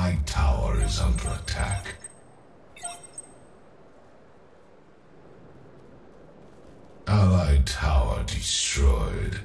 Allied tower is under attack. Allied tower destroyed.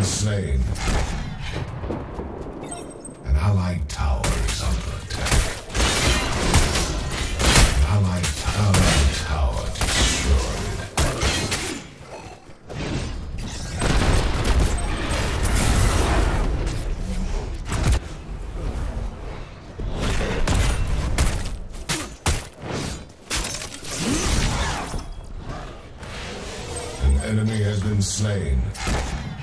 Insane. An allied tower is under attack. An allied, allied tower destroyed. An enemy has been slain.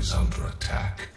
is under attack.